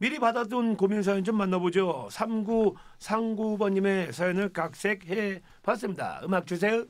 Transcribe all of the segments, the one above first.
미리 받아둔 고민 사연 좀 만나보죠. 3939번님의 사연을 각색해 봤습니다. 음악 주세요.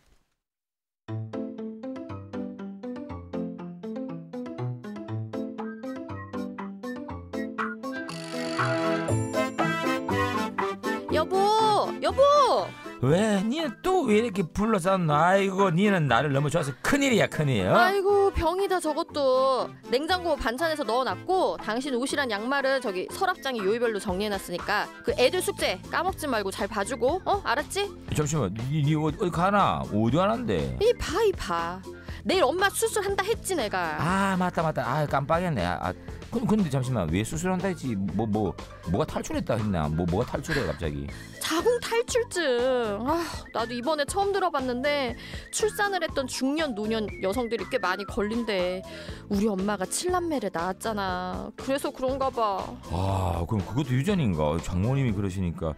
왜? 니는 또 왜 이렇게 불러서 아이고 니는 나를 너무 좋아서 큰일이야 큰일 어? 아이고 병이다 저것도. 냉장고 반찬에서 넣어놨고 당신 옷이랑 양말은 저기 서랍장에 요일별로 정리해놨으니까 그 애들 숙제 까먹지 말고 잘 봐주고. 어 알았지? 잠시만 니, 니 어디, 어디 가나? 어디 가는데? 이 봐, 이 봐. 내일 엄마 수술한다 했지 내가. 아 맞다 맞다 아 깜빡했네 아, 아 근- 근데 잠시만 왜 수술한다 했지 뭐 뭐 뭐, 가 탈출했다 했나 뭐 뭐가 탈출해 갑자기 자궁 탈출증. 아, 나도 이번에 처음 들어봤는데 출산을 했던 중년 노년 여성들이 꽤 많이 걸린대. 우리 엄마가 칠남매를 낳았잖아. 그래서 그런가 봐. 아 그럼 그것도 유전인가 장모님이 그러시니까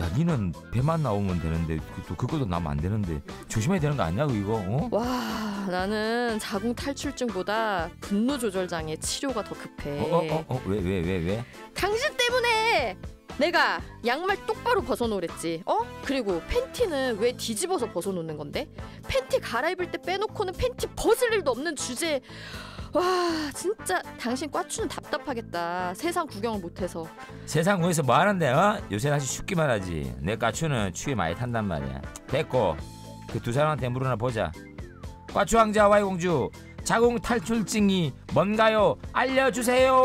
야 니는 배만 나오면 되는데 그- 또 그것도 나면 안 되는데 조심해야 되는 거 아니냐고 이거 어? 와, 나는 자궁 탈출증보다 분노 조절 장애 치료가 더 급해. 어어어왜 왜왜 왜? 당신 때문에 내가 양말 똑바로 벗어놓으랬지. 어? 그리고 팬티는 왜 뒤집어서 벗어놓는 건데? 팬티 갈아입을 때 빼놓고는 팬티 벗을 일도 없는 주제. 와, 진짜 당신 꽈추는 답답하겠다. 세상 구경을 못해서. 세상 위에서 뭐 하는데 어? 요새 아주 쉽기만 하지 내 까추는 추위 많이 탄단 말이야 됐고 그 두 사람한테 물어나 보자 까추 왕자 와이 공주 자궁 탈출증이 뭔가요 알려주세요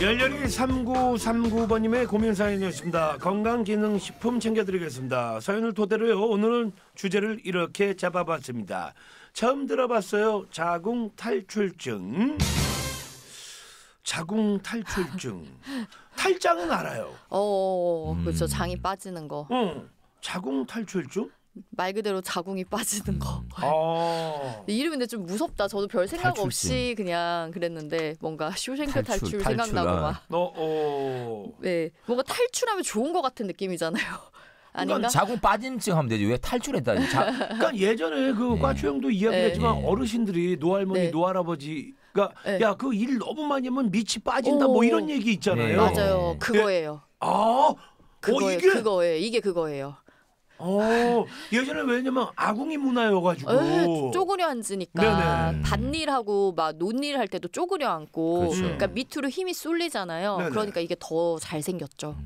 열렬히 3939번님의 고민 사연이었습니다. 건강기능식품 챙겨드리겠습니다. 사연을 토대로요. 오늘은 주제를 이렇게 잡아봤습니다. 처음 들어봤어요. 자궁 탈출증. 자궁 탈출증. 탈장은 알아요. 어, 음. 그렇죠. 장이 빠지는 거. 응. 자궁 탈출증? 말 그대로 자궁이 빠지는 거. 아. 이름이 근데 좀 무섭다. 저도 별 생각 탈출증. 없이 그냥 그랬는데 뭔가 쇼생크 탈출, 탈출, 생각나고 아. 막. 너 어. 네, 뭔가 탈출하면 좋은 것 같은 느낌이잖아요. 아닌가? 자궁 빠짐증 하면 되지 왜 탈출했다니 자, 그러니까 예전에 그 네. 과추형도 이야기했지만 네. 어르신들이 노할머니 네. 노할아버지가 네. 야그 일 너무 많이 하면 밑이 빠진다 오. 뭐 이런 얘기 있잖아요. 네. 맞아요. 그거예요. 아, 어 그거예요. 이게 그거예요. 이게 그거예요. 어 예전에 왜냐면 아궁이 문화여가지고 에, 쪼그려 앉으니까 네네. 밭일하고 막 논일 할 때도 쪼그려 앉고 그렇죠. 그러니까 밑으로 힘이 쏠리잖아요. 네네. 그러니까 이게 더 잘생겼죠.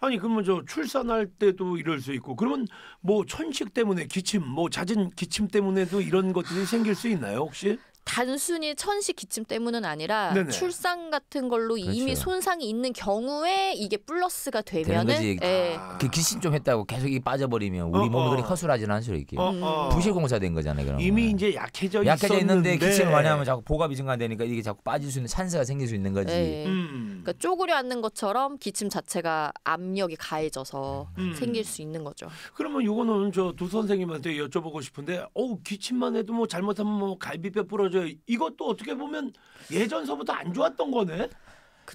아니 그러면 저 출산할 때도 이럴 수 있고 그러면 뭐 천식 때문에 기침 뭐 잦은 기침 때문에도 이런 것들이 생길 수 있나요 혹시? 단순히 천식 기침 때문은 아니라 네네. 출산 같은 걸로 이미 그렇죠. 손상이 있는 경우에 이게 플러스가 되면은. 예. 아. 그 기침 좀 했다고 계속 이게 빠져버리면 우리 어, 몸이 어. 그렇게 허술하진 않죠 이렇게 어, 음. 어. 부실공사 된 거잖아요 그럼 이미 이제 약해져, 약해져 있는데 기침을 많이 하면 자꾸 보갑이 증가되니까 이게 자꾸 빠질 수 있는 찬스가 생길 수 있는 거지 예. 음. 그러니까 쪼그려 앉는 것처럼 기침 자체가 압력이 가해져서 음. 생길 수 있는 거죠. 그러면 요거는 저 두 선생님한테 여쭤보고 싶은데 어우 기침만 해도 뭐 잘못하면 뭐 갈비뼈 부러져 요. 이것도 어떻게 보면 예전서부터 안 좋았던 거네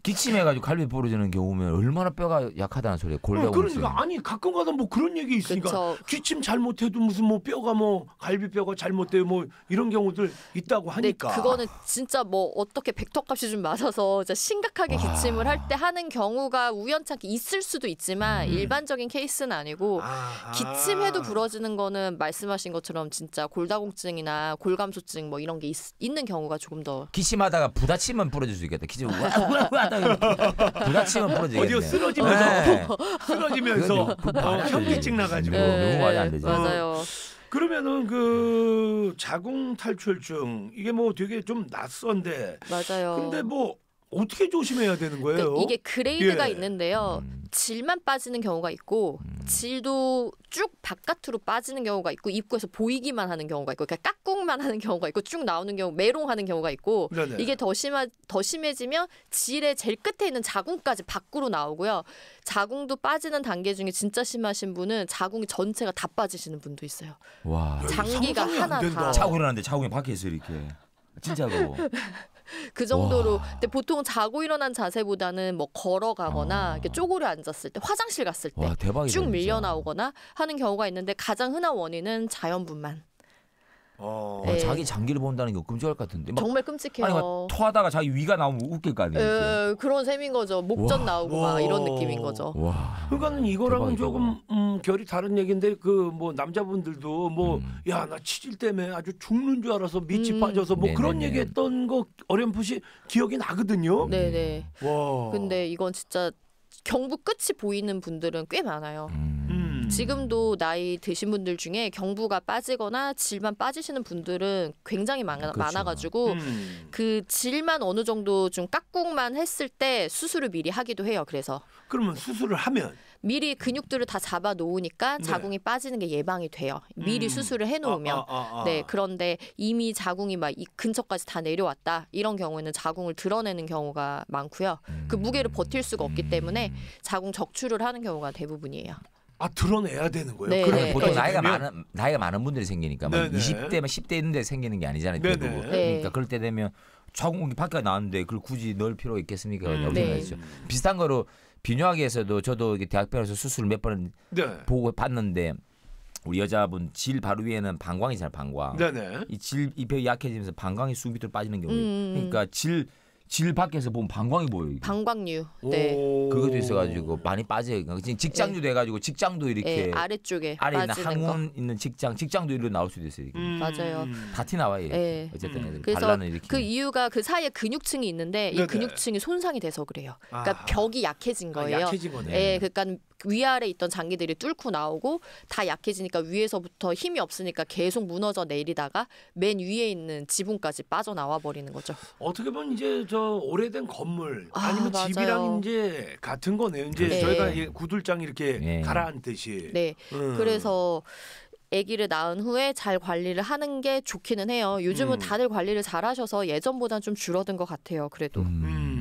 기침해가지고 갈비 부러지는 경우면 얼마나 뼈가 약하다는 소리야 어, 골다공증 그러니까 아니 가끔 가다 뭐 그런 얘기 있으니까 그쵸. 기침 잘못해도 무슨 뭐 뼈가 뭐 갈비뼈가 잘못돼요 뭐 이런 경우들 있다고 하니까 그거는 진짜 뭐 어떻게 벡터값이 좀 맞아서 진짜 심각하게 와. 기침을 할 때 하는 경우가 우연찮게 있을 수도 있지만 음. 일반적인 케이스는 아니고 아하. 기침해도 부러지는 거는 말씀하신 것처럼 진짜 골다공증이나 골감소증 뭐 이런 게 있, 있는 경우가 조금 더 기침하다가 부다치면 부러질 수 있겠다 기침 와와와 부다치면 부러지겠네 어디요 쓰러지면서 네. 쓰러지면서 어, 현기증. 나가지고 네. 너무 말이 안 되지. 맞아요. 그러면은 그 자궁 탈출증 이게 뭐 되게 좀 낯선데 맞아요. 근데 뭐 어떻게 조심해야 되는 거예요? 그러니까 이게 그레이드가 예. 있는데요. 음. 질만 빠지는 경우가 있고 음. 질도 쭉 바깥으로 빠지는 경우가 있고 입구에서 보이기만 하는 경우가 있고 그러니까 깍꿍만 하는 경우가 있고 쭉 나오는 경우 메롱하는 경우가 있고 네네. 이게 더 심하 더 심해지면 질의 제일 끝에 있는 자궁까지 밖으로 나오고요. 자궁도 빠지는 단계 중에 진짜 심하신 분은 자궁이 전체가 다 빠지시는 분도 있어요. 와 장기가 하나. 다. 자고 일어났는데 자궁이 박혀 있어 이렇게 진짜로 그 정도로 와. 근데 보통 자고 일어난 자세보다는 뭐 걸어가거나 아. 이렇게 쪼그려 앉았을 때 화장실 갔을 와때 쭉. 밀려 나오거나 하는 경우가 있는데 가장 흔한 원인은 자연분만. 어. 어, 네. 자기 장기를 본다는 게 끔찍할 것 같은데. 막, 정말 아니 끔찍해요. 막 토하다가 자기 위가 나오면 웃길 거 아니에요. 에, 그런 셈인 거죠. 목전 와. 나오고 막 이런 와. 느낌인 거죠. 와. 그러니까는 이거랑은 대박이다, 조금 음, 결이 다른 얘기인데 그 뭐 남자분들도 뭐 음. 야나 치질 때문에 아주 죽는 줄 알아서 밑이 음. 빠져서 뭐 그런 네네네. 얘기했던 거 어렴풋이 기억이 나거든요. 네네. 와. 근데 이건 진짜 경부 끝이 보이는 분들은 꽤 많아요. 음. 음. 지금도 나이 드신 분들 중에 경부가 빠지거나 질만 빠지시는 분들은 굉장히 많아, 그렇죠. 많아가지고 음. 그 질만 어느 정도 좀 깍꿍만 했을 때 수술을 미리 하기도 해요. 그래서 그러면 수술을 하면 미리 근육들을 다 잡아 놓으니까 네. 자궁이 빠지는 게 예방이 돼요. 미리 음. 수술을 해 놓으면. 아, 아, 아, 아. 네, 그런데 이미 자궁이 막 이 근처까지 다 내려왔다. 이런 경우에는 자궁을 드러내는 경우가 많고요. 그 무게를 버틸 수가 없기 때문에 자궁 적출을 하는 경우가 대부분이에요. 아 드러내야 되는 거예요. 네. 아니, 네. 보통 나이가 되면? 많은 나이가 많은 분들이 생기니까 뭐 네네. 20대면 10대 있는데 생기는 게 아니잖아요. 네. 그러니까 그럴 때 되면 자궁이 밖에 나왔는데 그걸 굳이 넣을 필요가 있겠습니까? 음. 라고 네. 생각했죠. 비슷한 거로 비뇨하기에서도 저도 대학병원에서 수술을 몇번 네. 보고 봤는데 우리 여자분 질 바로 위에는 방광이잖아요. 방광. 네네. 이질 이벽이 약해지면서 방광이 수 밑으로 빠지는 경우. 음. 그러니까 질 질 밖에서 보면 방광이 보여요. 이게. 방광류. 네. 오. 그것도 있어가지고 많이 빠져요. 그러니까 지금 직장도 돼가지고 직장도 이렇게 네, 아래쪽에 아래 있는 빠지는 거. 항문 있는 직장 직장도 이리로 나올 수도 있어요. 이게. 음. 맞아요. 다티 나와요. 이게. 네. 어쨌든 음. 애들 그래서 반란을 이렇게. 그 이유가 그 사이에 근육층이 있는데 이 네네. 근육층이 손상이 돼서 그래요. 그러니까 아. 벽이 약해진 아, 거예요. 약해진 거네. 예, 그러니까 위아래 있던 장기들이 뚫고 나오고 다 약해지니까 위에서부터 힘이 없으니까 계속 무너져 내리다가 맨 위에 있는 지붕까지 빠져나와 버리는 거죠. 어떻게 보면 이제 저 오래된 건물 아, 아니면 맞아요. 집이랑 이제 같은 거네요. 이제 네. 저희가 이 구들장 이렇게 네. 가라앉듯이. 네. 음. 그래서 아기를 낳은 후에 잘 관리를 하는 게 좋기는 해요. 요즘은 음. 다들 관리를 잘 하셔서 예전보다는 좀 줄어든 것 같아요. 그래도. 음.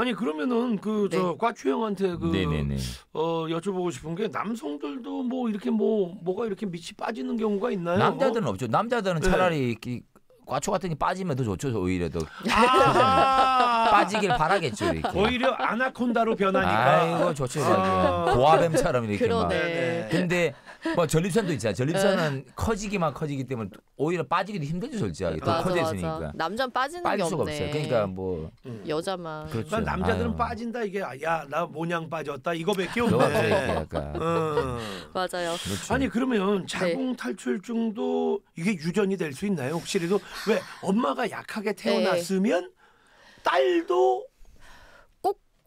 아니 그러면은 그저 네. 과추형한테 그 네네네. 어, 여쭤보고 싶은 게 남성들도 뭐 이렇게 뭐 뭐가 이렇게 밑이 빠지는 경우가 있나요? 남자들은 없죠. 남자들은 네. 차라리 이 과초 같은 게 빠지면 더 좋죠. 오히려 더 아~ 빠지길 바라겠죠. 이렇게. 오히려 아나콘다로 변하니까. 아이고 좋죠. 아. 고아뱀처럼 이렇게 막. 그러네. 네네. 근데 뭐 전립선도 있잖아. 전립선은 커지기만 커지기 때문에 오히려 빠지기도 힘들죠, 솔직하게. 더 맞아 커져 맞아. 있으니까. 남자는 빠지는 게 빠질 수가 없네. 없어요. 그러니까 뭐 음. 여자만. 그렇죠. 남자들은 아유. 빠진다 이게 야 나 모냥 빠졌다 이거밖에 없네. 약간. 어. 맞아요. 그렇죠. 아니 그러면 자궁 탈출증도 이게 유전이 될 수 있나요? 혹시라도 왜 엄마가 약하게 태어났으면 딸도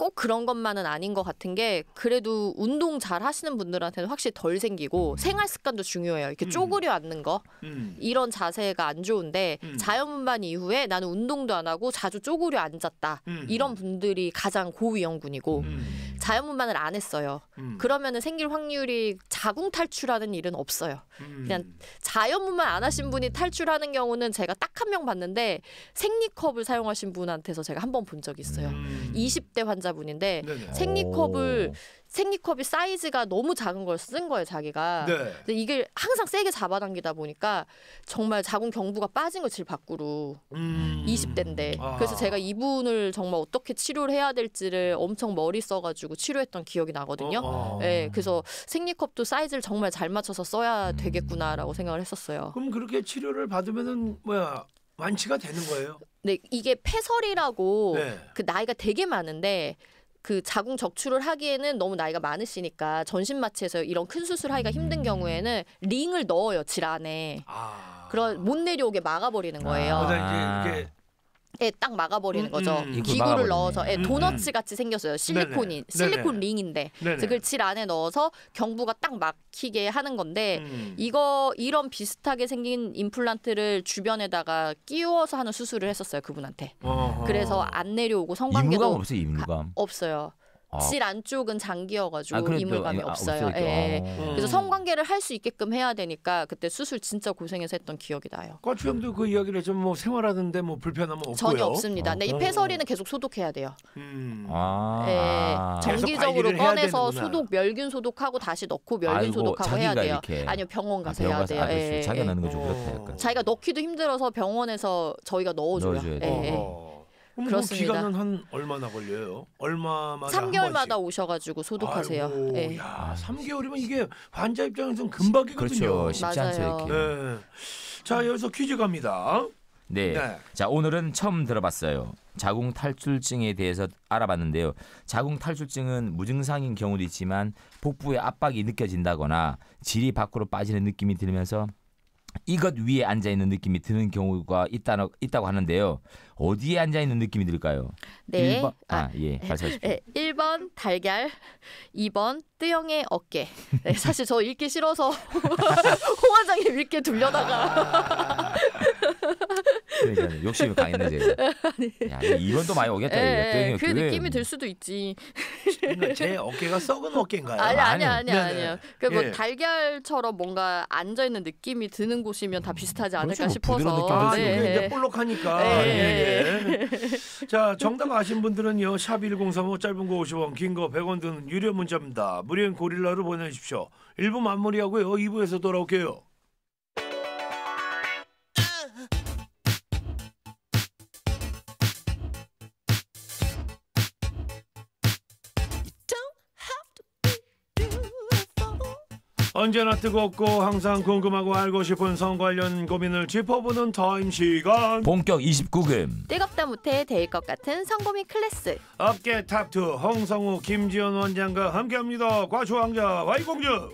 꼭, 꼭 그런 것만은 아닌 것 같은 게 그래도 운동 잘 하시는 분들한테는 확실히 덜 생기고 생활 습관도 중요해요. 이렇게 음. 쪼그려 앉는 거 음. 이런 자세가 안 좋은데 음. 자연분만 이후에 나는 운동도 안 하고 자주 쪼그려 앉았다. 음. 이런 분들이 가장 고위험군이고 음. 자연분만을 안 했어요. 음. 그러면은 생길 확률이 자궁 탈출하는 일은 없어요. 음. 그냥 자연분만 안 하신 분이 탈출하는 경우는 제가 딱 한 명 봤는데 생리컵을 사용하신 분한테서 제가 한 번 본 적이 있어요. 음. 20대 환자 분인데 네네. 생리컵을 오. 생리컵이 사이즈가 너무 작은 걸 쓴 거예요, 자기가. 네. 근데 이게 항상 세게 잡아당기다 보니까 정말 자궁 경부가 빠진 거 질 밖으로 음. 20대인데 아. 그래서 제가 이분을 정말 어떻게 치료를 해야 될지를 엄청 머리 써가지고 치료했던 기억이 나거든요. 어, 어. 네, 그래서 생리컵도 사이즈를 정말 잘 맞춰서 써야 음. 되겠구나라고 생각을 했었어요. 그럼 그렇게 치료를 받으면은 뭐야 완치가 되는 거예요? 네, 이게 폐설이라고 네. 그 나이가 되게 많은데 그 자궁 적출을 하기에는 너무 나이가 많으시니까 전신 마취에서 이런 큰 수술하기가 힘든 경우에는 링을 넣어요 질 안에. 아. 그런 못 내려오게 막아버리는 거예요. 아. 그러다 이제 이게 예, 딱 막아버리는 음, 거죠. 음. 이걸 기구를 막아버리네. 넣어서 예, 음, 도너츠 같이 생겼어요. 실리콘이 네네. 실리콘 네네. 링인데 네네. 그걸 질 안에 넣어서 경부가 딱 막히게 하는 건데 음. 이거 이런 비슷하게 생긴 임플란트를 주변에다가 끼워서 하는 수술을 했었어요 그분한테. 어허. 그래서 안 내려오고 이물감 성관계도 없어요, 이물감. 없어요. 아. 질 안쪽은 장기여가지고 아, 그래도 이물감이 아, 없어요. 없으니까. 예. 어. 그래서 성관계를 할 수 있게끔 해야 되니까 그때 수술 진짜 고생해서 했던 기억이 나요. 과추형도 그 이야기를 했죠. 뭐 생활하는데 뭐 불편함은 없고요. 전혀 없습니다. 근데 이 어. 폐설이는 계속 소독해야 돼요. 음. 아. 예, 아. 정기적으로 꺼내서. 소독 멸균 소독하고 다시 넣고 멸균 아이고, 소독하고 해야 돼요. 이렇게. 아니요 병원 아, 가서 병원 해야 가서 돼요. 아. 예, 자기가 예. 넣는 거좀 어. 그렇다. 자기가 넣기도 힘들어서 병원에서 저희가 넣어줘요. 넣어줘야 예, 돼. 예. 그 그렇습니다. 기간은 한 얼마나 걸려요? 얼마마다 한 3개월마다 번씩? 오셔가지고 소독하세요. 아이고, 예. 야, 3개월이면 이게 환자 입장에서는 금방이거든요. 그렇죠. 쉽지 않죠 맞아요. 이렇게. 네. 자 여기서 퀴즈 갑니다. 네. 네. 자 오늘은 처음 들어봤어요. 자궁 탈출증에 대해서 알아봤는데요. 자궁 탈출증은 무증상인 경우도 있지만 복부에 압박이 느껴진다거나 질이 밖으로 빠지는 느낌이 들면서 이것 위에 앉아 있는 느낌이 드는 경우가 있다, 있다고 하는데요. 어디에 앉아 있는 느낌이 들까요? 네. 1번, 아, 아, 예, 말씀하십시오. 네, 1번 달걀, 2번 뜨영의 어깨. 네, 사실 저 읽기 싫어서 홍 원장님 읽게 둘려다가 아, 그러니까 욕심이 강했네 제가. 야, 이번 또 많이 오겠다. 예, 이거. 그 교회 느낌이 들 수도 있지. 제 어깨가 썩은 어깨인가요? 아니 아니 아니요. 아니. 아니요. 그뭐 예. 달걀처럼 뭔가 앉아 있는 느낌이 드는 곳이면 다 비슷하지 않을까 그렇죠. 뭐 부드러운 싶어서. 느낌 아, 네. 이게 이제 네. 볼록하니까. 예. 예, 예. 자, 정답 아신 분들은요. 샵 1035 짧은 거 50원, 긴 거 100원 드는 유료 문자입니다. 무료인 고릴라로 보내주십시오. 1부 마무리하고요. 2부에서 돌아올게요. 언제나 뜨겁고 항상 궁금하고 알고 싶은 성 관련 고민을 짚어보는 타임 시간. 본격 29금. 뜨겁다 못해 데일 것 같은 성고민 클래스. 업계 탑2 홍성우 김지연 원장과 함께합니다. 꽈추왕자 와이공주.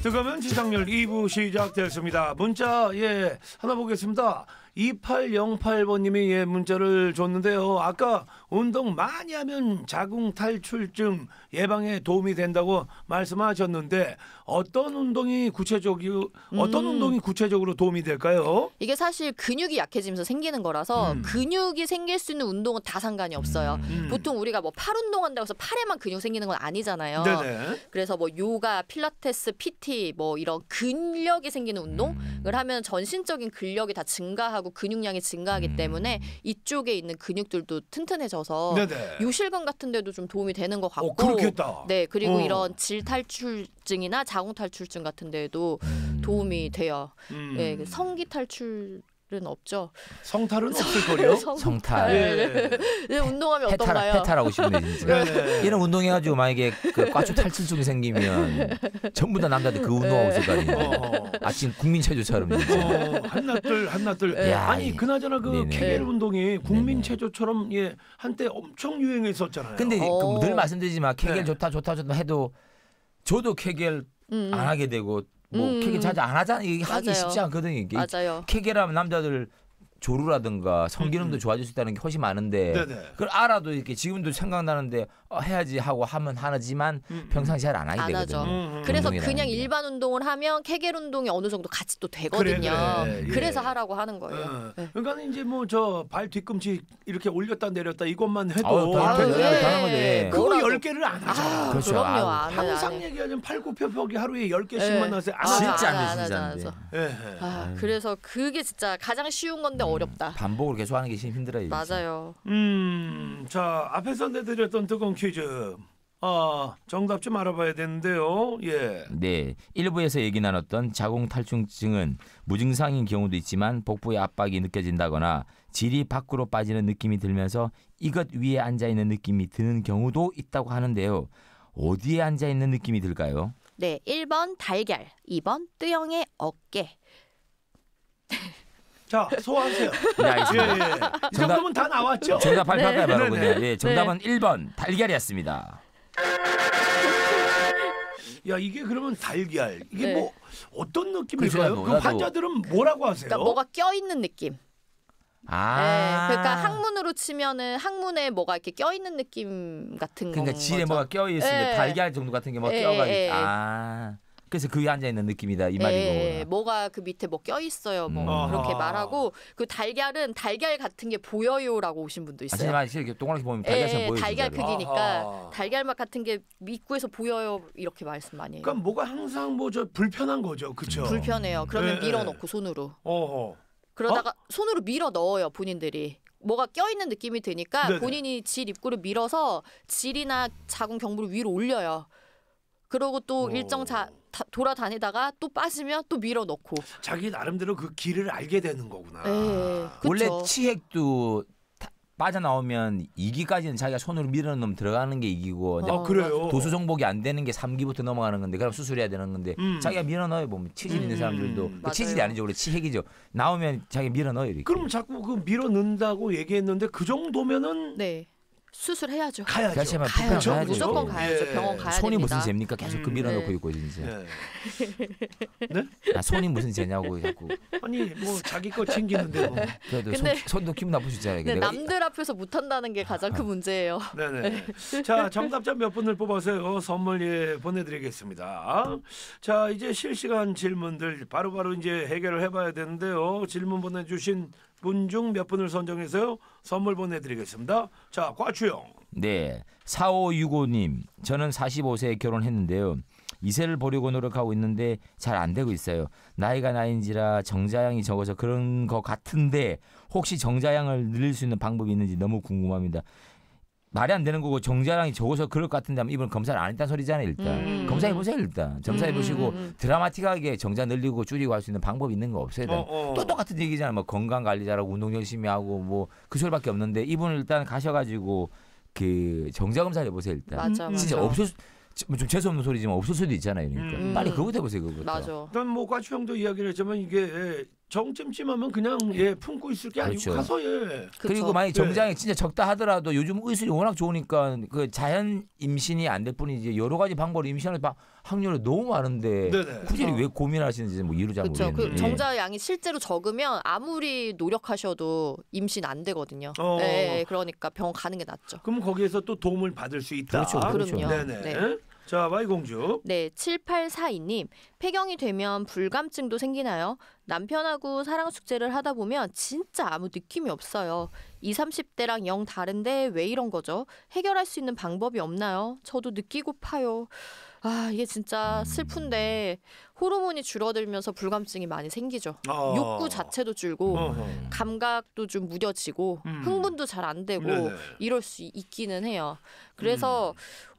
뜨거우면 지상렬 2부 시작됐습니다. 문자 예 하나 보겠습니다. 2808번님이 예 문자를 줬는데요. 아까 운동 많이 하면 자궁 탈출증 예방에 도움이 된다고 말씀하셨는데 어떤 운동이 구체적이 어떤 음. 운동이 구체적으로 도움이 될까요? 이게 사실 근육이 약해지면서 생기는 거라서 음. 근육이 생길 수 있는 운동은 다 상관이 없어요. 음. 보통 우리가 뭐 팔 운동한다고 해서 팔에만 근육 생기는 건 아니잖아요. 네네. 그래서 뭐 요가, 필라테스, PT 뭐 이런 근력이 생기는 운동을 음. 하면 전신적인 근력이 다 증가하고 근육량이 증가하기 음. 때문에 이쪽에 있는 근육들도 튼튼해져 서 네네. 요실금 같은 데도 좀 도움이 되는 것 같고 어 그렇겠다. 네 그리고 어. 이런 질 탈출증이나 자궁 탈출증 같은 데에도 도움이 돼요. 음. 네, 그 성기 탈출 은 없죠. 성탈은 없을 거요. 성탈. 예. 네, 운동하면 페탈 어떤가요? 페탈하고 싶네 진짜. 네네. 이런 운동해가지고 만약에 그 과초 탈출증이 생기면 전부 다 남자들 그 운동하고 있을 거 아니에요. 어. 아침 국민체조처럼. 어, 한나들 한나들. 야, 아니 이- 그나저나 그 네네. 케겔 운동이 국민 네네. 체조처럼 예 한때 엄청 유행했었잖아요. 근데 어. 그늘 말씀드리지만 케겔 네. 좋다 좋다 좋다 해도 저도 케겔 음, 안 하게 되고 뭐 음. 케겔 자주 안 하잖아 이게 하기 맞아요. 쉽지 않거든요. 이게 맞아요. 케겔하면 남자들 조루라든가 성기능도 음. 좋아질 수 있다는 게 훨씬 많은데 네네. 그걸 알아도 이렇게 지금도 생각나는데 어, 해야지 하고 하면 하지만 음. 평상시 잘 안 하게 안 되거든요. 하죠. 음, 음. 그래서 그냥 게. 일반 운동을 하면 케겔 운동이 어느 정도 같이 또 되거든요. 그래, 그래. 예. 래서 하라고 하는 거예요. 어, 네. 그러니까 이제 뭐 저 발 뒤꿈치 이렇게 올렸다 내렸다 이것만 해도 예. 편한 거죠. 예. 그거. 열 개를 안 하잖아. 아, 그렇죠. 그럼요. 안안 항상 해요. 얘기하자면 팔굽혀펴기 하루에 열 개씩만 예. 하세요. 안 아. 진짜 안안 하죠, 돼, 진짜 안 안. 돼. 예, 예. 아, 그래서 그게 진짜 가장 쉬운 건데 어렵다. 반복을 계속 하는 게 심- 힘들어요. 맞아요. 음, 자 앞에서 내드렸던 뜨거운 퀴즈. 아 정답 좀 알아봐야 되는데요. 예. 네, 일부에서 얘기 나눴던 자궁 탈출증은 무증상인 경우도 있지만 복부의 압박이 느껴진다거나 질이 밖으로 빠지는 느낌이 들면서 이것 위에 앉아 있는 느낌이 드는 경우도 있다고 하는데요. 어디에 앉아 있는 느낌이 들까요? 네, 1번 달걀, 2번 뜨영의 어깨. 자 소화하세요. 네, 예, 알겠습니다. 예. 이 정도면 다 나왔죠. 정답 발표할까요, 바로 네네. 그냥? 예, 정답은 1번 달걀이었습니다. 야 이게 그러면 달걀 이게 네. 뭐 어떤 느낌일까요? 그렇죠, 그 나도- 환자들은 뭐라고 하세요? 그러니까 뭐가 껴 있는 느낌. 아, 네, 그러니까 항문으로 치면은 항문에 뭐가 이렇게 껴 있는 느낌 같은 거. 그러니까 질에. 뭐가 껴 있으면 예. 달걀 정도 같은 게 뭐 예, 껴가지고 예, 예. 아, 그래서 그 위에 앉아 있는 느낌이다 이 말인 예. 뭐가 그 밑에 뭐 껴 있어요. 뭐 음. 그렇게. 말하고 그 달걀은 달걀 같은 게 보여요라고 오신 분도 있어요. 하지만 이렇게 동그랗게 보면 예, 달걀처럼 예, 보여요. 달걀 진짜로. 크기니까 아하. 달걀 맛 같은 게 입구에서 보여요 이렇게 말씀 많이 해요. 그러니까 뭐가 항상 뭐 저 불편한 거죠, 그렇죠? 불편해요. 그러면 예, 밀어 넣고 손으로. 어허. 그러다가 손으로 밀어 넣어요 본인들이. 뭐가 껴 있는 느낌이 드니까 네네. 본인이 질 입구를 밀어서 질이나 자궁 경부를 위로 올려요. 그러고 또 오. 일정 자, 다- 돌아다니다가 또 빠지면 또 밀어 넣고. 자기 나름대로 그 길을 알게 되는 거구나. 예. 원래. 치핵도 타- 빠져나오면 2기까지는 자기가 손으로 밀어넣으면 들어가는 게 이기고 이제 아 그래요. 도수 정복이 안 되는 게 3기부터 넘어가는 건데 그럼 수술해야 되는 건데 음. 자기가 밀어넣어요 보면 치질 있는 음. 사람들도 그 맞아요. 치질이 아니죠 원래 치핵이죠 나오면 자기 밀어넣어요 이렇게 그럼 자꾸 그 밀어 넣는다고 얘기했는데 그 정도면은 네. 수술해야죠. 가야죠. 그렇지만 가야죠. 그쵸? 가야죠. 무조건 예. 가야죠. 병원 가야 손이 됩니다. 무슨 죄입니까 계속 그 음, 밀어넣고 네. 있고 진짜 예. 아, 손이 무슨 죄냐고 자꾸 아니 뭐 자기 거 챙기는데 뭐. 그래도 근데- 손, 손도 기분 나쁘시잖아요 네, 내가 남들 앞에서 못한다는 게 가장 큰 문제예요. 네네. 자 정답자 몇 분을 뽑아서요 선물 예 보내드리겠습니다. 자 이제 실시간 질문들 바로바로 이제 해결을 해봐야 되는데요. 질문 보내주신 분 중 몇 분을 선정해서요 선물 보내드리겠습니다. 자 과추영. 네 4565님 저는 45세에 결혼했는데요 이세를 보려고 노력하고 있는데 잘 안 되고 있어요 나이가 나인지라 정자양이 적어서 그런 것 같은데 혹시 정자양을 늘릴 수 있는 방법이 있는지 너무 궁금합니다 말이 안 되는 거고 정자양이 적어서 그럴 것 같은데 하면 이분 검사를 안 했다는 소리잖아요 일단 음. 검사해 보세요 일단 점사해 보시고 음, 음. 드라마틱하게 정자 늘리고 줄이고 할 수 있는 방법이 있는 거 없어요 일단. 어, 어. 또 똑같은 얘기잖아요. 뭐 건강 관리 잘하고 운동 열심히 하고 뭐 그 소리밖에 없는데 이분은 일단 가셔가지고 그 정자 검사를 해보세요 일단. 맞아, 맞아. 진짜 없을 수- 좀 재수 없는 소리지만 없을 수도 있잖아요. 그러니까 음. 빨리 그거부터 해보세요. 그거부터. 맞아. 일단 뭐 과추영도 이야기를 했지만 이게 예, 정쯤쯤하면 그냥 예 품고 있을 게 아니고 그렇죠. 가서 예. 그리고. 만약 네. 정장이 진짜 적다 하더라도 요즘 의술이 워낙 좋으니까 그 자연 임신이 안 될 뿐이지 여러 가지 방법으로 임신할 바- 확률이 너무 많은데 네네. 굳이 그쵸. 왜 고민하시는지 뭐 이유를 잘 그렇죠. 그 모르겠는데. 정자 양이 실제로 적으면 아무리 노력하셔도 임신 안 되거든요. 어. 네, 그러니까 병원 가는 게 낫죠. 그럼 거기에서 또 도움을 받을 수 있다. 그렇죠, 그렇죠. 그럼요. 네네. 네. 자 와이 공주. 네, 7842님. 폐경이 되면 불감증도 생기나요? 남편하고 사랑 숙제를 하다 보면 진짜 아무 느낌이 없어요. 20, 30대랑 영 다른데 왜 이런 거죠? 해결할 수 있는 방법이 없나요? 저도 느끼고파요. 아, 이게 진짜 슬픈데 호르몬이 줄어들면서 불감증이 많이 생기죠. 어. 욕구 자체도 줄고 어허. 감각도 좀 무뎌지고 음. 흥분도 잘 안 되고 네네. 이럴 수 있기는 해요. 그래서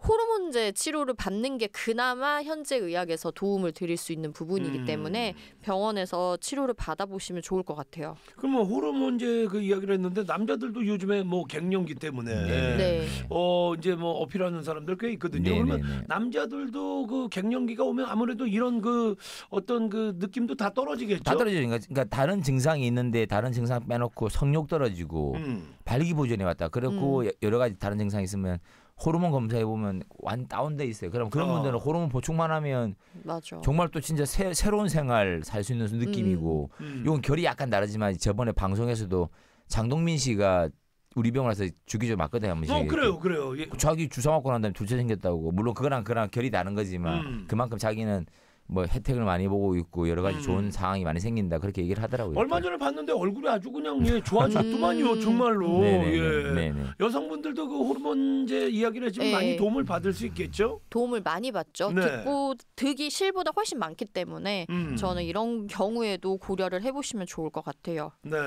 호르몬제 치료를 받는 게 그나마 현재 의학에서 도움을 드릴 수 있는 부분이기 음. 때문에 병원에서 치료를 받아보시면 좋을 것 같아요. 그러면 호르몬제 그 이야기를 했는데 남자들도 요즘에 뭐 갱년기 때문에 네. 어 이제 뭐 어필하는 사람들 꽤 있거든요. 네, 그러면. 남자들도 그 갱년기가 오면 아무래도 이런 그 어떤 그 느낌도 다 떨어지겠죠. 다 떨어져요. 그러니까, 그러니까 다른 증상이 있는데 다른 증상 빼놓고 성욕 떨어지고 음. 발기부전이 왔다. 그리고 여- 여러 가지 다른 증상 이 있으면 호르몬 검사해 보면 완 다운돼 있어요. 그럼 그런 어. 분들은 호르몬 보충만 하면 맞아. 정말 또 진짜 새, 새로운 생활 살 수 있는 느낌이고 음. 이건 결이 약간 다르지만 저번에 방송에서도 장동민 씨가 우리 병원 에서 주기적으로 맞거든요. 한 번씩. 어 그래요, 그래요. 예. 자기 주사 맞고 난 다음에 둘째 생겼다고 물론 그거랑 그랑 결이 다른 거지만 음. 그만큼 자기는 뭐 혜택을 많이 보고 있고 여러 가지 음. 좋은 상황이 많이 생긴다 그렇게 얘기를 하더라고요. 얼마 전에 봤는데 얼굴이 아주 그냥 예, 좋아졌더만요, 음. 정말로. 네네네. 예. 네네. 여성분들도 그 호르몬제 이야기를 했지만 네. 많이 도움을 받을 수 있겠죠. 도움을 많이 받죠. 네. 듣고 득이 실보다 훨씬 많기 때문에 음. 저는 이런 경우에도 고려를 해보시면 좋을 것 같아요. 네.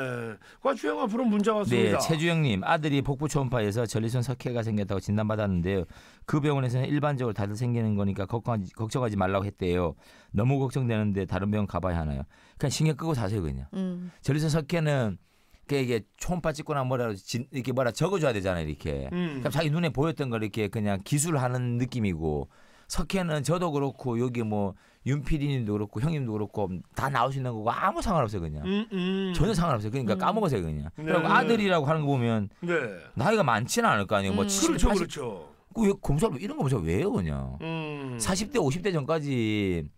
과추영 앞으로 문자 네, 왔습니다. 최주영님 아들이 복부 초음파에서 전리선 석회가 생겼다고 진단받았는데요. 그 병원에서는 일반적으로 다들 생기는 거니까 걱정하지, 걱정하지 말라고 했대요. 너무 걱정되는데 다른 병원 가봐야 하나요? 그냥 신경 끄고 사세요 그냥. 음, 전리선 석회는 그 이게 초음파 찍거나 뭐라 진- 이렇게 뭐라 적어줘야 되잖아요 이렇게. 음. 그럼 자기 눈에 보였던 걸 이렇게 그냥 기술하는 느낌이고 석회는 저도 그렇고 여기 뭐 윤필이님도 그렇고 형님도 그렇고 다 나올 수 있는 거고 아무 상관없어요 그냥. 음, 음. 전혀 상관없어요. 그러니까 음. 까먹으세요 그냥. 네. 그리고 아들이라고 하는 거 보면 네. 나이가 많지는 않을 거 아니에요. 뭐 음. 70, 그렇죠, 80. 그렇죠. 그 검사 이런 거 보세요. 왜요 그냥. 음. 40대 50대 전까지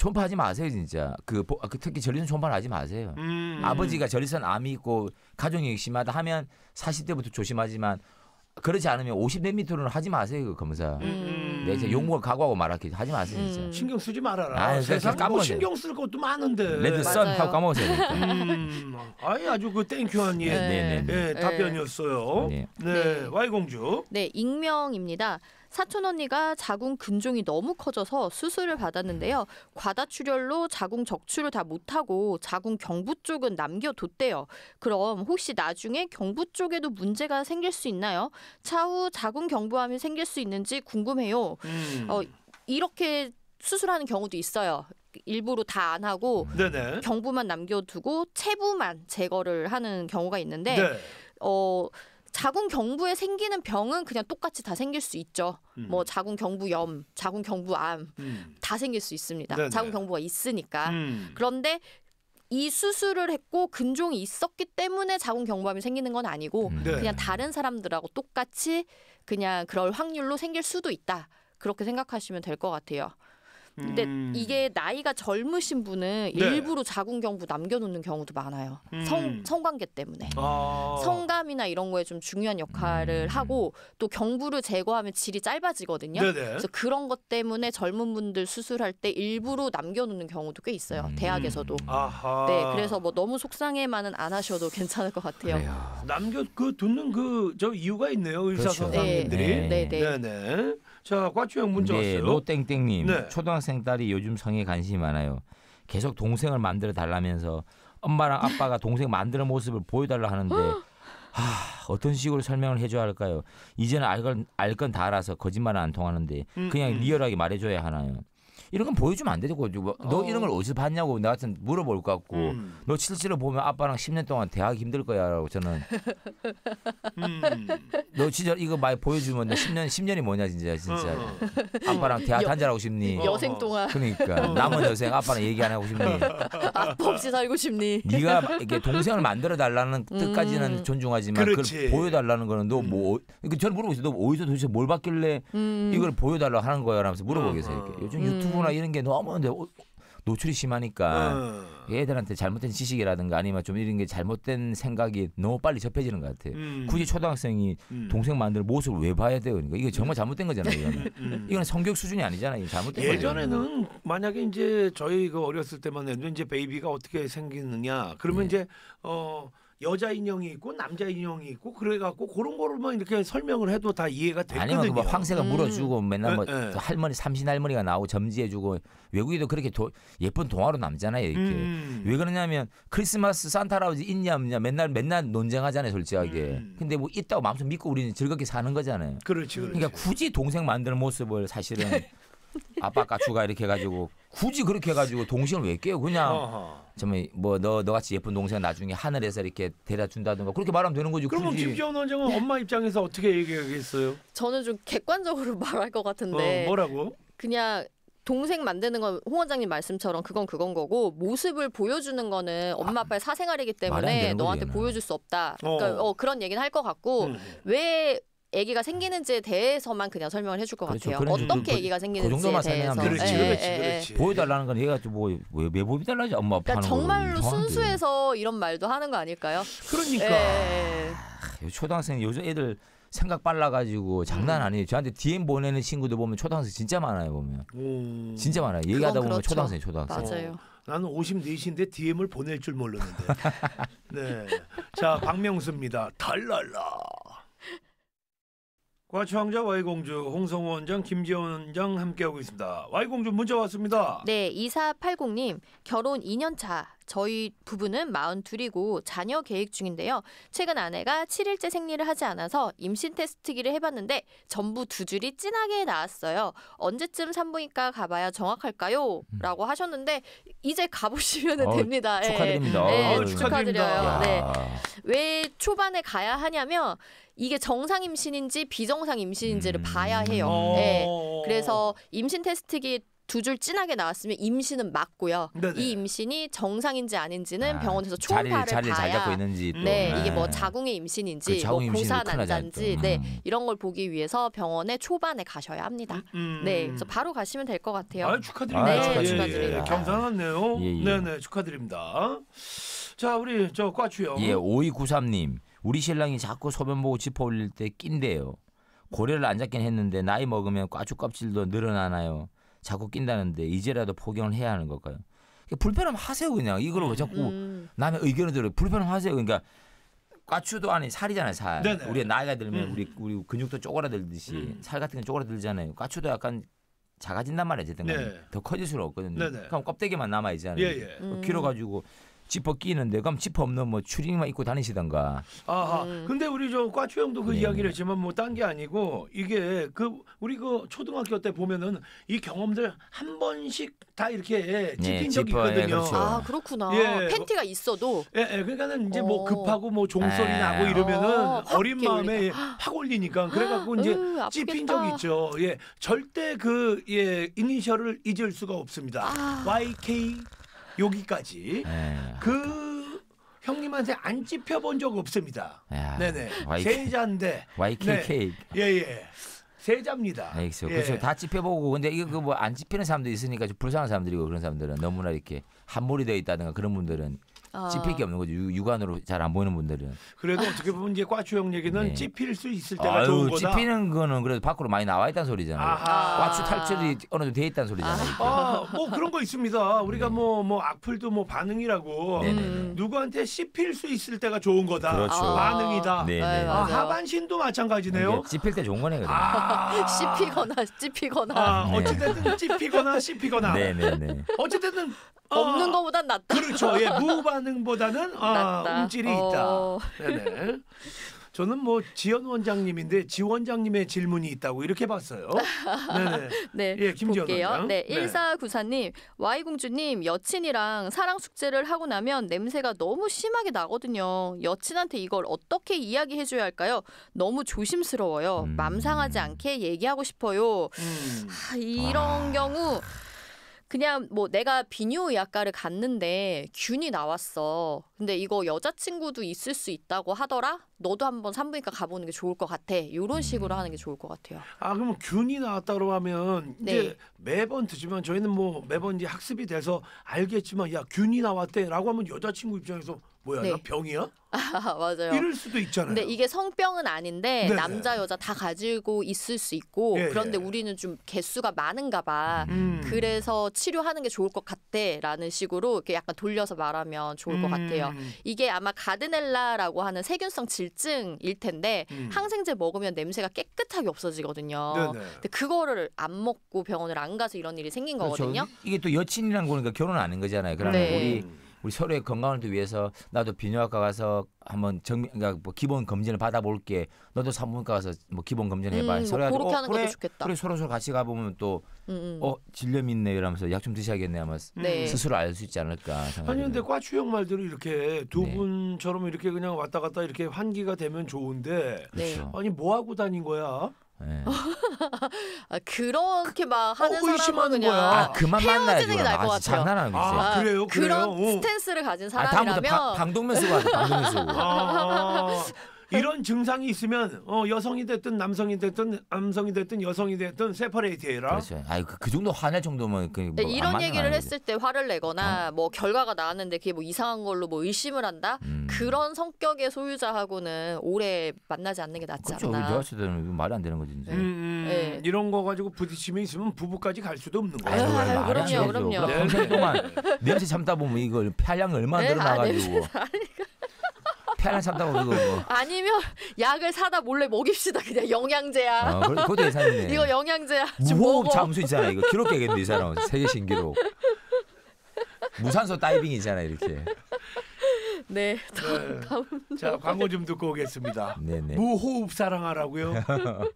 초음파하지 마세요 진짜. 그, 보- 그 특히 전리선 초음파는 하지 마세요. 음. 아버지가 전리선 암이 있고 가족이 심하다 하면 40대부터 조심하지만 그렇지 않으면 50대 밑으로는 하지 마세요 그 검사. 음. 내 이제 욕먹을 각오하고 말할게 하지 마세요 진짜. 음. 신경 쓰지 말아라. 아, 세상 뭐 까먹어야 신경 쓸 것도 많은데. Red Sun. 하고 까먹으세요. 그러니까. 음. 아예 아주 그 thank you한 예, 네. 네, 네. 예, 답변이었어요. 네. 네. 네. 와이 공주. 네, 익명입니다. 사촌 언니가 자궁 근종이 너무 커져서 수술을 받았는데요. 과다출혈로 자궁 적출을 다 못하고 자궁 경부 쪽은 남겨뒀대요. 그럼 혹시 나중에 경부 쪽에도 문제가 생길 수 있나요? 차후 자궁 경부암이 생길 수 있는지 궁금해요. 음. 어, 이렇게 수술하는 경우도 있어요. 일부러 다 안 하고 네네. 경부만 남겨두고 체부만 제거를 하는 경우가 있는데 네. 어 자궁 경부에 생기는 병은 그냥 똑같이 다 생길 수 있죠. 음. 뭐 자궁 경부염, 자궁 경부암 음. 다 생길 수 있습니다. 네네. 자궁 경부가 있으니까. 음. 그런데 이 수술을 했고 근종이 있었기 때문에 자궁 경부암이 생기는 건 아니고 음. 네. 그냥 다른 사람들하고 똑같이 그냥 그럴 확률로 생길 수도 있다. 그렇게 생각하시면 될 것 같아요. 근데 음. 이게 나이가 젊으신 분은 네. 일부러 자궁 경부 남겨놓는 경우도 많아요. 음. 성 성관계 때문에. 아. 성감이나 이런 거에 좀 중요한 역할을 음. 하고 또 경부를 제거하면 질이 짧아지거든요. 네네. 그래서 그런 것 때문에 젊은 분들 수술할 때 일부러 남겨놓는 경우도 꽤 있어요. 음. 대학에서도. 아하. 네, 그래서 뭐 너무 속상해만은 안 하셔도 괜찮을 것 같아요. 그래요. 남겨 그 듣는 그 저 이유가 있네요 의사 그렇죠. 선생님들이. 네. 네, 네. 네 네. 자 과추형 문자 네, 왔어요. 노땡땡님 네. 초등학생 딸이 요즘 성에 관심이 많아요. 계속 동생을 만들어 달라면서 엄마랑 아빠가 동생 만드는 모습을 보여달라 하는데 하, 어떤 식으로 설명을 해줘야 할까요? 이제는 알건 다 알아서 거짓말은 안 통하는데 음, 그냥 음. 리얼하게 말해줘야 하나요? 이런 건 보여주면 안 되고 뭐, 너 어. 이런 걸 어디서 봤냐고 나 같은 물어볼 것 같고 음. 너 실제로 보면 아빠랑 10년 동안 대학 힘들 거야라고 저는 음. 너 진짜 이거 많이 보여주면 너 10년 10년이 뭐냐 진짜 진짜 어. 아빠랑 대학 여- 한잔하고 싶니? 어. 여생 동안 그러니까 남은 여생 아빠랑 얘기 안 하고 싶니? 아빠 없이 살고 싶니? 네가 이게 동생을 만들어 달라는 뜻까지는 음. 존중하지만 그렇지. 그걸 보여달라는 거는 너뭐 그 저는 물어보고 있어요. 너 어디서 도대체 뭘 받길래 음. 이걸 보여달라 하는 거야? 라면서 물어보겠어요. 이렇게. 요즘 음. 유튜브 나 이런 게 너무 노출이 심하니까 어. 애들한테 잘못된 지식이라든가 아니면 좀 이런 게 잘못된 생각이 너무 빨리 접해지는 것 같아요. 음. 굳이 초등학생이 음. 동생 만들 모습을 왜 봐야 돼요? 그러니까 이게 정말 잘못된 거잖아요. 이거는. 음. 이건 성교육 수준이 아니잖아요. 이거 잘못된 거죠. 예전에는 만약에 이제 저희 그 어렸을 때만 해도 이제 베이비가 어떻게 생기느냐 그러면 네. 이제 어 여자 인형이 있고 남자 인형이 있고 그래갖고 그런 거로만 이렇게 설명을 해도 다 이해가 됐거든요. 아니면 그뭐 황새가 음. 물어주고 맨날 뭐 예, 예. 그 할머니 삼신 할머니가 나오고 점지해주고 외국에도 그렇게 도, 예쁜 동화로 남잖아요 이렇게 음. 왜 그러냐면 크리스마스 산타 할아버지 있냐 없냐 맨날 맨날 논쟁하잖아요 솔직하게 음. 근데 뭐 있다고 마음속 믿고 우리는 즐겁게 사는 거잖아요 그렇지, 그렇지. 그러니까 굳이 동생 만드는 모습을 사실은 아빠 까추가 이렇게 해가지고 굳이 그렇게 해가지고 동생을 왜 깨요 그냥. 정말 뭐너 너같이 예쁜 동생 나중에 하늘에서 이렇게 데려 준다든가 그렇게 말하면 되는 거지 그러면 굳이 김지원 원장은 엄마 입장에서 어떻게 얘기하겠어요? 저는 좀 객관적으로 말할 것 같은데 어, 뭐라고? 그냥 동생 만드는 건 홍 원장님 말씀처럼 그건 그건 거고 모습을 보여주는 거는 엄마 아빠의 사생활이기 때문에 거지, 너한테 얘는. 보여줄 수 없다. 그러니까 어. 어, 그런 얘기는 할 것 같고 음. 왜 아기가 생기는지에 대해서만 그냥 설명을 해줄 것 그렇죠. 같아요. 그런 어떻게 그- 아기가 그 생기는지에 정도만 대해서. 설명하면 그렇지, 예, 그렇지, 예, 예. 그렇지. 보여달라는 건 얘가 뭐왜 보여달라지 엄마 아빠 그러니까 하는 거 정말로 이상한데. 순수해서 이런 말도 하는 거 아닐까요? 그러니까. 예, 예. 아, 초등학생 요즘 애들 생각 빨라가지고 음. 장난 아니에요. 저한테 DM 보내는 친구들 보면 초등학생 진짜 많아요 보면 오. 진짜 많아요. 얘기하다 보면 그렇죠. 초등학생 초등학생. 맞아요. 나는 54시인데 DM을 보낼 줄 몰랐는데. 네. 자, 박명수입니다. 달랄라. 과추왕자 Y공주 홍성호 원장 김지원 원장 함께하고 있습니다. Y공주 문자 왔습니다. 네, 2480님 결혼 2년 차. 저희 부부는 42이고 자녀 계획 중인데요. 최근 아내가 7일째 생리를 하지 않아서 임신 테스트기를 해봤는데 전부 두 줄이 진하게 나왔어요. 언제쯤 산부인과 가봐야 정확할까요? 라고 하셨는데 이제 가보시면 어, 됩니다. 예. 축하드립니다. 네, 어, 축하드려요. 네. 야. 왜 초반에 가야 하냐면 이게 정상 임신인지 비정상 임신인지를 음. 봐야 해요. 어. 네. 그래서 임신 테스트기 두 줄 진하게 나왔으면 임신은 맞고요. 네네. 이 임신이 정상인지 아닌지는 아, 병원에서 자리를 초음파를 자리를 잘 잡고 봐야 있는지 또. 네, 네. 이게 뭐 자궁의 임신인지 그 자궁 뭐 임신이 고사 큰일 나잖아요, 난자인지 또. 네, 음. 이런 걸 보기 위해서 병원에 초반에 가셔야 합니다. 음. 네, 그래서 바로 가시면 될 것 같아요. 아, 축하드립니다. 아, 네, 예, 축하드립니다. 예. 예, 예. 네, 네, 축하드립니다. 자, 우리 저 과추요. 예, 5293님. 우리 신랑이 자꾸 소변 보고 짚어 올릴 때 낀대요. 고래를 안 잡긴 했는데 나이 먹으면 꽈죽 껍질도 늘어나나요? 자꾸 낀다는데 이제라도 포경을 해야 하는 걸까요? 불편하면 하세요 그냥 이걸 왜 자꾸 음, 남의 의견을 들어 불편하면 하세요. 그러니까 과추도 안에 살이잖아요 살. 네네. 우리 나이가 들면 음. 우리 우리 근육도 쪼그라들듯이 음. 살 같은 건 쪼그라들잖아요. 과추도 약간 작아진단 말이에요. 어쨌든 간에. 네. 더 커질 수는 없거든요. 네네. 그럼 껍데기만 남아 있잖아요. 예, 예. 음. 길어가지고 지퍼 끼는데 그럼 지퍼 없는 뭐 추리닝만 입고 다니시던가. 아하. 음. 근데 우리 저 과추 형도 그 네. 이야기를 했지만 뭐 딴 게 아니고 이게 그 우리 그 초등학교 때 보면은 이 경험들 한 번씩 다 이렇게 찝힌 적이 지퍼, 예, 있거든요. 그렇죠. 아 그렇구나. 예. 팬티가 있어도 예, 예, 그러니까는 이제 뭐 어. 급하고 뭐 종소리 에. 나고 이러면은 어, 확 어린 마음에 확 올리니까 그래갖고 이제 으, 찝힌. 적이 있죠. 예, 절대 그 예, 이니셜을 잊을 수가 없습니다. 아. YK 여기까지 예. 그 형님한테 안 찝혀본 적 없습니다. 야, 네네 YK. 세자인데 YKK. 예예 세자입니다. 알겠어. 예. 그렇죠. 다 찝혀보고 근데 이거 그 뭐 안 찝히는 사람도 있으니까 좀 불쌍한 사람들이고 그런 사람들은 너무나 이렇게 한몰이 되어 있다든가 그런 분들은 아. 찝힐 게 없는 거죠. 육- 육안으로 잘 안 보이는 분들은. 그래도 어떻게 보면 이제 과추 형 얘기는 네. 찝힐 수 있을 때가 좋은 아유, 거다. 찝히는 거는 그래도 밖으로 많이 나와 있다는 소리잖아요. 아하. 과추 탈출이 어느 정도 돼 있다는 소리잖아요. 아, 뭐 그런 거 있습니다. 우리가 네. 뭐뭐 악플도 뭐 반응이라고. 음. 누구한테 씹힐 수 있을 때가 좋은 거다. 그렇죠. 아. 반응이다. 네. 아. 하반신도 마찬가지네요. 이게 찝힐 때 좋은 거네. 아, 씹히거나 찝히거나 아, 네. 어찌됐든 찝히거나 씹히거나 네네네. 어찌됐든 어, 없는 거보단 낫다. 그렇죠. 예, 무반응보다는 아, 낫다. 움찔이 어. 있다. 네네. 저는 뭐 지연 원장님인데 지 원장님의 질문이 있다고 이렇게 봤어요. 네네. 네, 예, 김지연 볼게요. 원장. 네, 네. 1494님, Y공주님, 여친이랑 사랑 숙제를 하고 나면 냄새가 너무 심하게 나거든요. 여친한테 이걸 어떻게 이야기해줘야 할까요? 너무 조심스러워요. 음. 맘 상하지 않게 얘기하고 싶어요. 음. 아, 이런 경우 그냥 뭐 내가 비뇨의학과를 갔는데 균이 나왔어. 근데 이거 여자친구도 있을 수 있다고 하더라. 너도 한번 산부인과 가보는 게 좋을 것 같아. 이런 식으로 하는 게 좋을 것 같아요. 아 그러면 균이 나왔다고 하면 네. 이제 매번 듣지만 저희는 뭐 매번 이제 학습이 돼서 알겠지만 야 균이 나왔대라고 하면 여자친구 입장에서 뭐야 네. 나 병이야? 아, 맞아요. 이럴 수도 있잖아요. 근데 이게 성병은 아닌데 네네. 남자 여자 다 가지고 있을 수 있고 예, 그런데 예. 우리는 좀 개수가 많은가 봐. 음. 그래서 치료하는 게 좋을 것 같대라는 식으로 이렇게 약간 돌려서 말하면 좋을 것 음. 같아요. 이게 아마 가드넬라라고 하는 세균성 질 증일 텐데 음. 항생제 먹으면 냄새가 깨끗하게 없어지거든요. 네네. 근데 그거를 안 먹고 병원을 안 가서 이런 일이 생긴 거거든요. 그렇죠. 이게 또 여친이란 거니까 결혼 안 한 거잖아요. 그러면 네. 우리 우리 서로의 건강을 또 위해서 나도 비뇨학과 가서 한번 정 그러니까 뭐 기본 검진을 받아볼게. 너도 산부인과 가서 뭐 기본 검진 해봐. 음, 뭐 서로 그렇게 어, 하는 그래, 것도 좋겠다. 그래 서로 서로 같이 가보면 또 음, 음. 어 질염 있네 이러면서 약 좀 드셔야겠네 하면서 네. 스스로 알 수 있지 않을까 아니. 근데 과 추형 말대로 이렇게 두 네. 분처럼 이렇게 그냥 왔다 갔다 이렇게 환기가 되면 좋은데 네. 아니 뭐 하고 다닌 거야? 네. 아, 그렇게 막 하는 어, 사람은 그냥 거야. 아 그만. 헤어지는 게 나을. 것 아, 같아요. 장난하는 거지. 아, 그래요? 그런 그래요? 어. stance를 가진 아, 다음부터 사람이라면 방, 방독면 쓰고 하자. 방독면 쓰고. 아, 이런 증상이 있으면 어, 여성이 됐든 남성이 됐든 남성이 됐든 여성이 됐든 separate 해라. 그렇죠. 아유 그, 그 정도 화낼 정도면 그 네, 뭐 이런 안 얘기를 했을 때 화를 내거나 뭐 결과가 나왔는데 그게 뭐 이상한 걸로 뭐 의심을 한다. 음. 그런 성격의 소유자하고는 오래 만나지 않는 게 낫지 그렇죠. 않나. 때는 이거 말이 안 되는 거지. 진짜. 음, 음, 네. 이런 거 가지고 부딪힘이 있으면 부부까지 갈 수도 없는 거야. 아유, 그럼요. 그럼요. 그럼 네. 평생 동안 냄새 참다 보면 이걸 폐활량이 얼마나 네, 아, 늘어나가지고 참다 보면 이거 뭐 아니면 약을 사다 몰래 먹입시다 그냥 영양제야. 어, 그- 그것도 예산이네. 이거 영양제야. 좀 무호흡. 잠수 있잖아. 이거 기록 깨겠는데 이 사람 세계 신기록. 무산소 다이빙 있잖아 이렇게. 네. 네. 자 광고 좀 듣고 오겠습니다. 네네. 무호흡 사랑하라고요.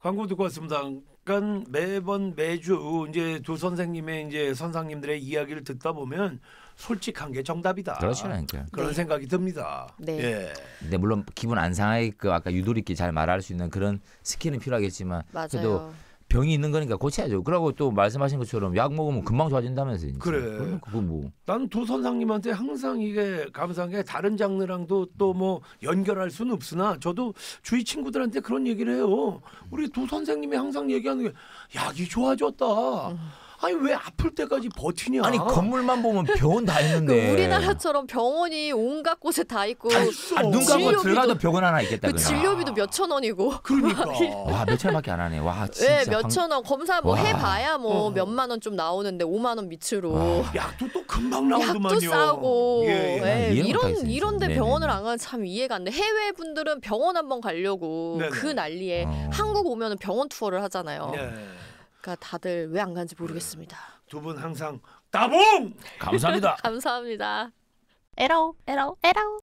광고 듣고 왔습니다. 그러니까 매번 매주 이제 두 선생님의 이제 선생님들의 이야기를 듣다 보면 솔직한 게 정답이다. 그렇죠. 그런 네. 생각이 듭니다. 네. 예. 근데 물론 기분 안 상하게 그 아까 유도리 있게 잘 말할 수 있는 그런 스킬은 필요하겠지만 그래도 맞아요. 병이 있는 거니까 고쳐야죠. 그러고 또 말씀하신 것처럼 약 먹으면 금방 좋아진다면서요. 진짜. 그래. 그거 뭐. 난두 선생님한테 항상 이게 감사한 게 다른 장르랑도 또 뭐 연결할 수는 없으나 저도 주위 친구들한테 그런 얘기를 해요. 우리 두 선생님이 항상 얘기하는 게 약이 좋아졌다. 아니 왜 아플 때까지 버티냐? 아니 건물만 보면 병원 다 그 있는데. 우리나라처럼 병원이 온갖 곳에 다 있고 다. 아, 눈 감고 진료비도- 들어가도 병원 하나 있겠다. 그 그냥. 진료비도 몇천 원이고. 그러니까. 와 몇천밖에 안 하네. 와 진짜. 네, 황- 몇천 원 검사 뭐 와. 해봐야 뭐 어. 몇만 원 좀 나오는데 5만 원 밑으로. 와. 약도 또 금방 나오더만요. 약도 싸고 예, 예. 예, 이런 이런데. 병원을. 안 가면 참 이해가 안 돼. 해외 분들은 병원 한번 가려고 네네. 그 난리에 어. 한국 오면은 병원 투어를 하잖아요. 네. 그러니까 다들 왜안 가는지 모르겠습니다. 두 분 항상 따봉. 감사합니다. 감사합니다. 에라오 에라오 에라오